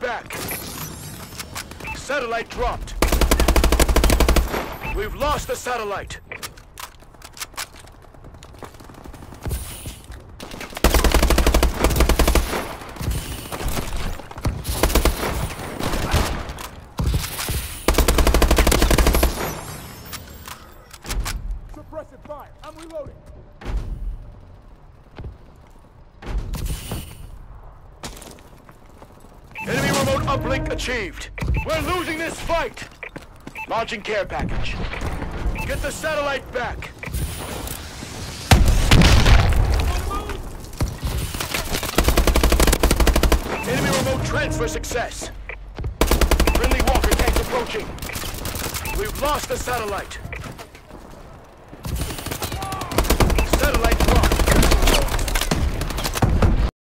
back. Satellite dropped. We've lost the satellite. Suppressive fire. I'm reloading. Enemy remote uplink achieved. We're losing this fight. Launching care package. Get the satellite back. Enemy remote transfer success. Friendly walker tanks approaching. We've lost the satellite.